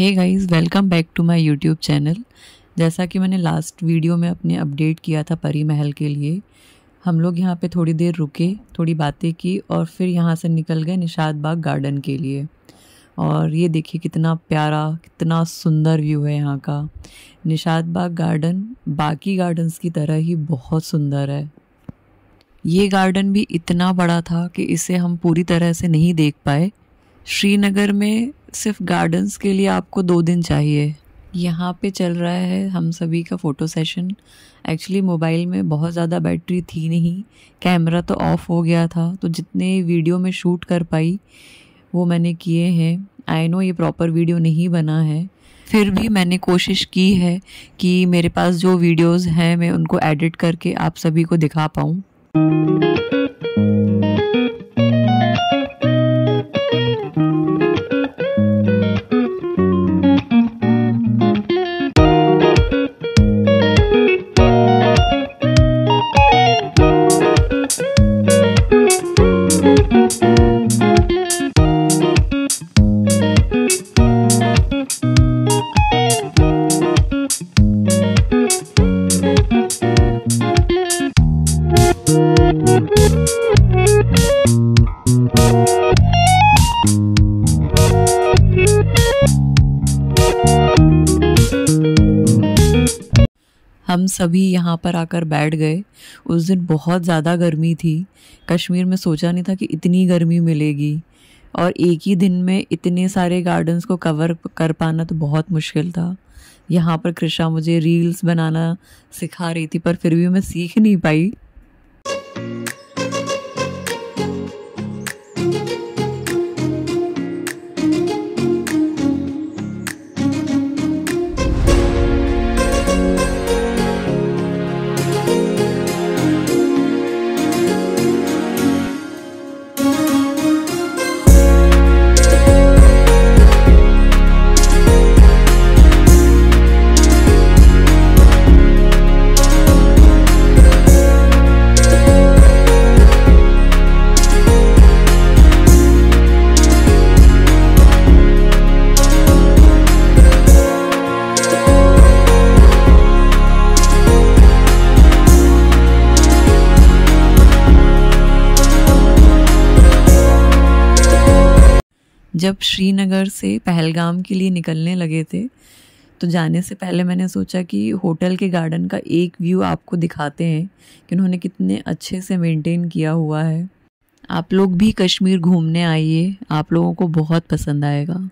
Hey guys welcome back to my YouTube channel जैसा कि मैंने लास्ट वीडियो में अपने अपडेट किया था परी महल के लिए, हम लोग यहाँ पे थोड़ी देर रुके, थोड़ी बातें की और फिर यहाँ से निकल गए निषाद बाग गार्डन के लिए। और ये देखिए कितना प्यारा, कितना सुंदर व्यू है यहाँ का। निषाद बाग गार्डन बाकी गार्डन्स की तरह ही बहुत सुंदर है। ये गार्डन भी इतना बड़ा था कि इसे हम पूरी तरह से नहीं देख पाए। श्रीनगर में सिर्फ़ गार्डन्स के लिए आपको दो दिन चाहिए। यहाँ पे चल रहा है हम सभी का फ़ोटो सेशन एक्चुअली मोबाइल में बहुत ज़्यादा बैटरी थी नहीं। कैमरा तो ऑफ़ हो गया था तो जितने वीडियो में शूट कर पाई, वो मैंने किए हैं। आई नो ये प्रॉपर वीडियो नहीं बना है। फिर भी मैंने कोशिश की है कि मेरे पास जो वीडियोस हैं, मैं उनको एडिट करके आप सभी को दिखा पाऊँ। हम सभी यहाँ पर आकर बैठ गए। उस दिन बहुत ज़्यादा गर्मी थी। कश्मीर में सोचा नहीं था कि इतनी गर्मी मिलेगी। और एक ही दिन में इतने सारे गार्डन्स को कवर कर पाना तो बहुत मुश्किल था। यहाँ पर कृषा मुझे रील्स बनाना सिखा रही थी, पर फिर भी मैं सीख नहीं पाई। जब श्रीनगर से पहलगाम के लिए निकलने लगे थे तो जाने से पहले मैंने सोचा कि होटल के गार्डन का एक व्यू आपको दिखाते हैं कि उन्होंने कितने अच्छे से मेंटेन किया हुआ है। आप लोग भी कश्मीर घूमने आइए, आप लोगों को बहुत पसंद आएगा।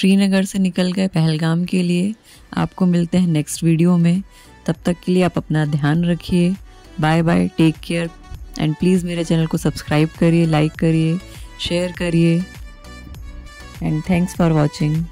श्रीनगर से निकल गए पहलगाम के लिए। आपको मिलते हैं नेक्स्ट वीडियो में। तब तक के लिए आप अपना ध्यान रखिए। Bye bye take care and please मेरे चैनल को सब्सक्राइब करिए लाइक करिए शेयर करिए। And thanks for watching